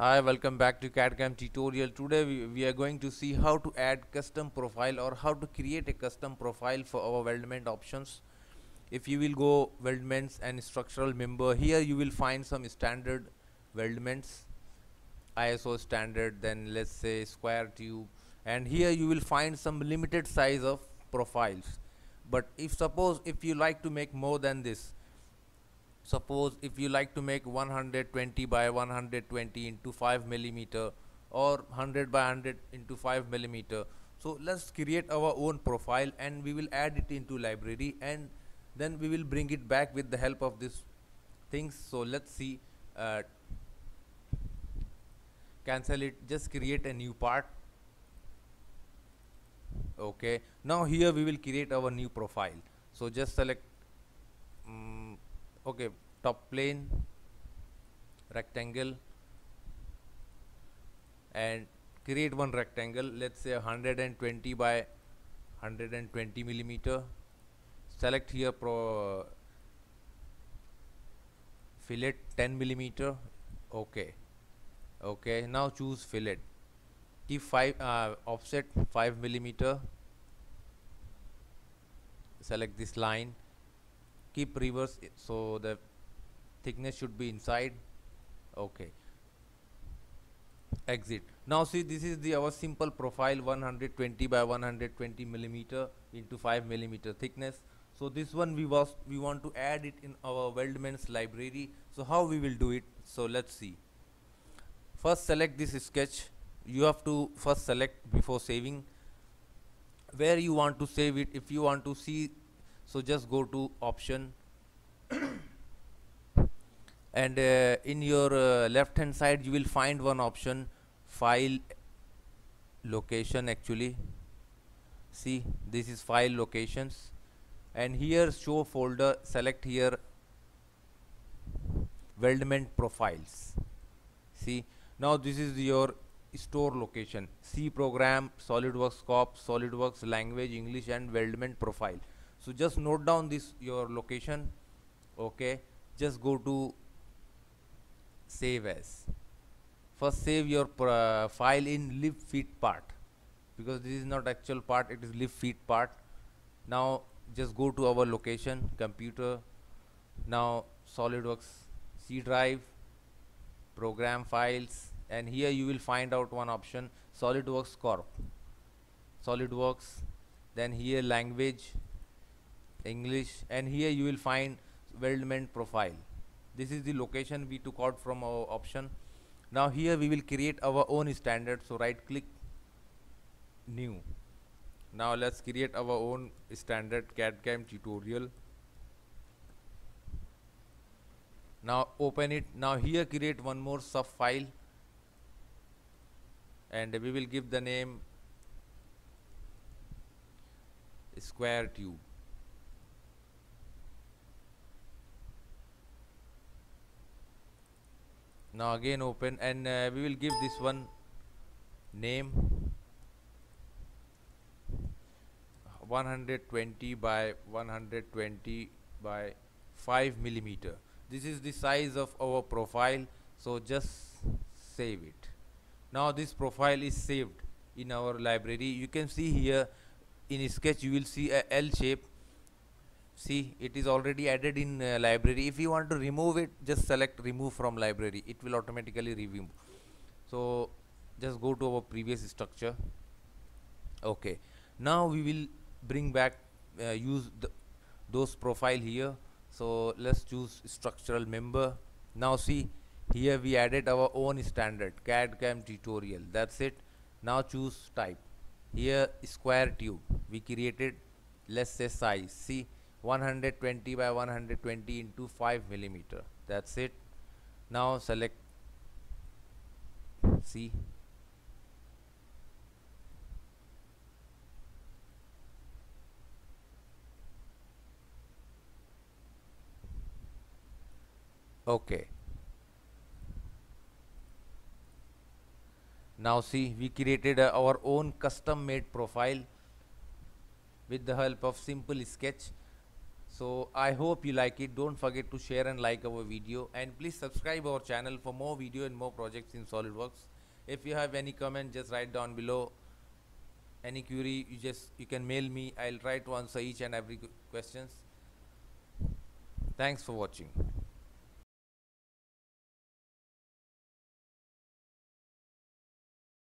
Hi, welcome back to CAD-CAM tutorial. Today we, we are going to see how to add custom profile or how to create a custom profile for our weldment options. If you will go weldments and structural member, here you will find some standard weldments, ISO standard, then let's say square tube, and here you will find some limited size of profiles. But if suppose if you like to make more than this, suppose if you like to make 120 by 120 into 5 millimeter or 100 by 100 into 5 millimeter. So let's create our own profile and we will add it into library and then we will bring it back with the help of this things. So let's see uh, cancel it just create a new part. Okay. Now here we will create our new profile. So just select okay top plane rectangle and create one rectangle let's say 120 by 120 millimeter. Select here pro fillet 10 millimeter. Okay okay now choose fillet. Keep 5 uh, offset 5 millimeter. Select this line keep reverse so the thickness should be inside. Okay. Exit. Now see this is the our simple profile 120 by 120 millimeter into 5 millimeter thickness. So this one we was we want to add it in our weldments library. So how we will do it? So let's see. First select this sketch. You have to first select before saving. Where you want to save it if you want to see so just go to option and uh, in your uh, left hand side you will find one option file location actually. See this is file locations and here show folder select here weldment profiles. See now this is your store location. C program SolidWorks Corp SolidWorks language English and weldment profile so just note down this your location okay? Just go to save as. First save your uh, file in lib feat part. Because this is not actual part it is lib feat part. Now just go to our location computer. Now SolidWorks C drive program files. And here you will find out one option SolidWorks Corp. SolidWorks then here language English and here you will find weldment profile. This is the location we took out from our option. Now here we will create our own standard so right click new. Now let's create our own standard CAD-CAM tutorial. Now open it. Now here create one more sub file and we will give the name square tube now again open and uh, we will give this one name. 120 by 120 by 5 millimeter. This is the size of our profile so just save it. Now this profile is saved in our library. You can see here in sketch you will see a L shape see it is already added in uh, library. If you want to remove it just select remove from library. It will automatically remove so just go to our previous structure. Okay. Now we will bring back uh, use the, those profile here. So let's choose structural member. Now see here we added our own standard CAD CAM tutorial. That's it. Now choose type. Here square tube. We created let's say size. See 120 by 120 into 5 millimeter. That's it. Now select see okay. Now see we created uh, our own custom made profile with the help of simple sketch so i hope you like it. Don't forget to share and like our video. And please subscribe our channel for more video and more projects in solidworks. If you have any comment just write down below. Any query you just you can mail me. I'll try to answer each and every questions. Thanks for watching